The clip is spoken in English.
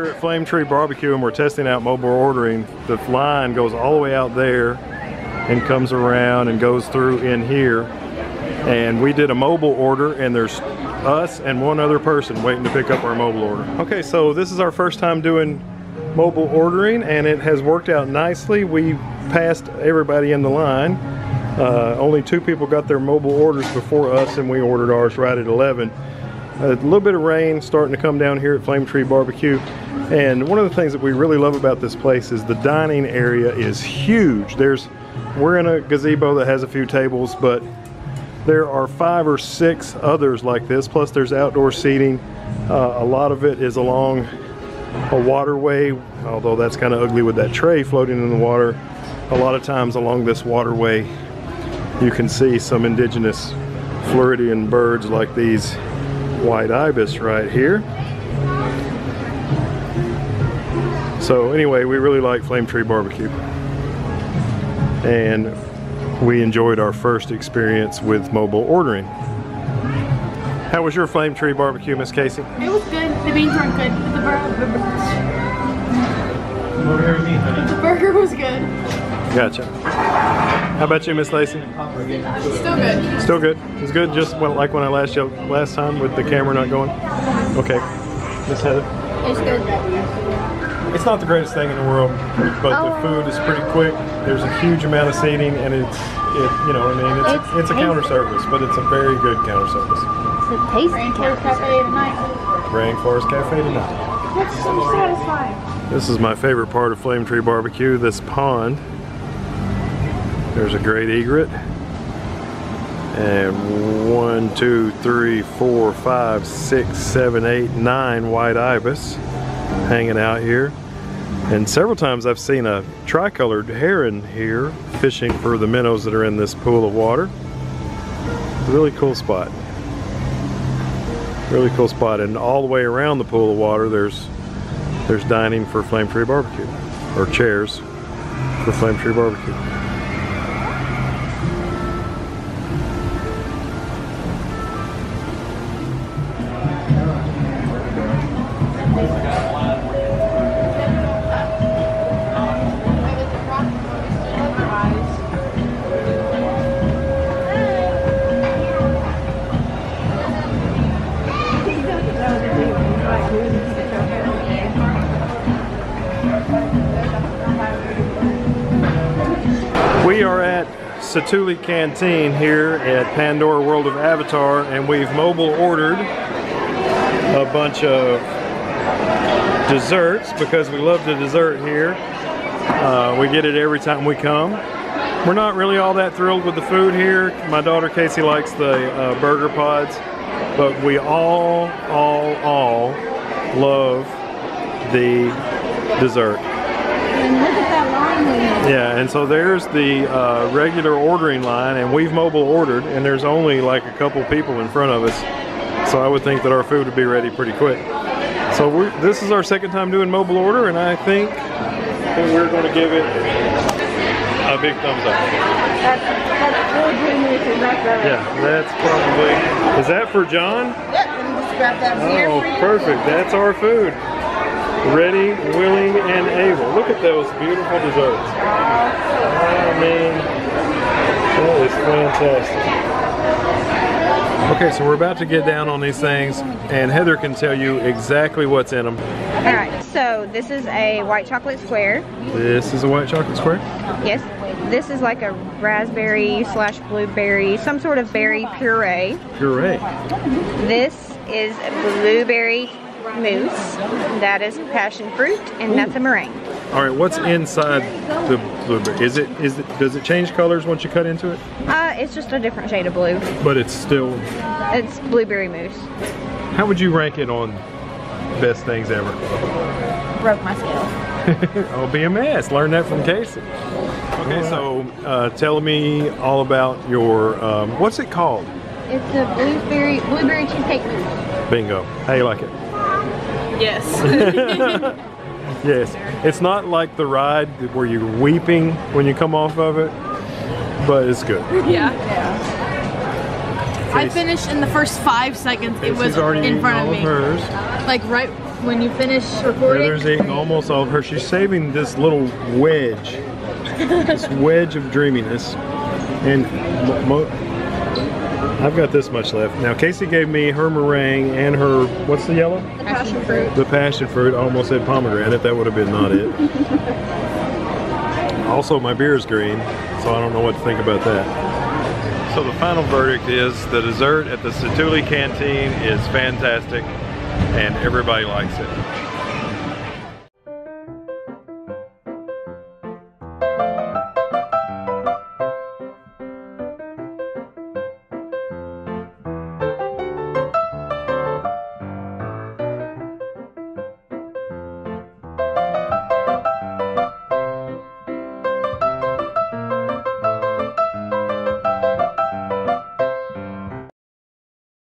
we're at Flame Tree Barbecue and we're testing out mobile ordering. The line goes all the way out there and comes around and goes through in here. And we did a mobile order and there's us and one other person waiting to pick up our mobile order. Okay, so this is our first time doing mobile ordering and it has worked out nicely. We passed everybody in the line. Uh, only two people got their mobile orders before us and we ordered ours right at 11 a little bit of rain starting to come down here at Flame Tree Barbecue. And one of the things that we really love about this place is the dining area is huge. There's, we're in a gazebo that has a few tables, but there are five or six others like this. Plus there's outdoor seating. Uh, a lot of it is along a waterway, although that's kind of ugly with that tray floating in the water. A lot of times along this waterway, you can see some indigenous Floridian birds like these white ibis right here. So anyway, we really like Flame Tree Barbecue. And we enjoyed our first experience with mobile ordering. How was your Flame Tree Barbecue, Miss Casey? It was good. The beans weren't good. but The burger, the burger was good. Gotcha. How about you, Miss Lacey? Still good. Still good. It's good, just when, like when I last yelled last time with the camera not going. Okay. Miss Heather. It's good. It's not the greatest thing in the world, but the Oh. food is pretty quick. There's a huge amount of seating, and it's, it, you know, I mean, it's, It's it's, a counter service, but it's a very good counter service. It's a tasty Rainforest Cafe tonight. Rainforest Cafe tonight. That's so satisfying. This is my favorite part of Flame Tree Barbecue, this pond. There's a great egret. And one, two, three, four, five, six, seven, eight, nine white ibis hanging out here. And several times I've seen a tricolored heron here fishing for the minnows that are in this pool of water. Really cool spot. Really cool spot. And all the way around the pool of water there's there's dining for Flame Tree Barbecue, or chairs for Flame Tree Barbecue. We are at Satuli Canteen here at Pandora World of Avatar, and we've mobile ordered a bunch of desserts because we love the dessert here. Uh, we get it every time we come. We're not really all that thrilled with the food here. My daughter Casey likes the uh, burger pods, but we all, all, all love the dessert. And look at that line we have. Yeah, and so there's the uh, regular ordering line, and we've mobile ordered, and there's only like a couple people in front of us. So I would think that our food would be ready pretty quick. So we're, this is our second time doing mobile order, and I think that we're going to give it a big thumbs up. That's, that's really good right there. Yeah, that's probably. Is that for John? Yep, let me just grab here Oh, for you. perfect. That's our food. Ready, willing, and able. Look at those beautiful desserts. Oh, I mean, that is fantastic. Okay, so we're about to get down on these things, and Heather can tell you exactly what's in them. All right, so this is a white chocolate square. This is a white chocolate square. Yes. This is like a raspberry slash blueberry, some sort of berry puree. Puree. This is a blueberry mousse. That is passion fruit, and that's a meringue. All right, what's inside the blueberry? Is it is it does it change colors once you cut into it? Uh, it's just a different shade of blue. But it's still. It's blueberry mousse. How would you rank it on best things ever? Broke my scale. I'll be a mess. Learn that from Casey. Okay, so uh, tell me all about your, um, what's it called? It's a blueberry blueberry cheesecake mousse. Bingo. How you like it? Yes. Yes. It's not like the ride where you're weeping when you come off of it, but it's good. yeah. I finished in the first five seconds. It was Casey's already in front all of me. hers. Like right when you finish Heather's recording. eating almost all of her. She's saving this little wedge, this wedge of dreaminess. And mo- mo- I've got this much left. Now Casey gave me her meringue and her, what's the yellow? The passion fruit. The passion fruit. I almost said pomegranate. That would have been not it. also, my beer is green, so I don't know what to think about that. So the final verdict is the dessert at the Satuli Canteen is fantastic and everybody likes it.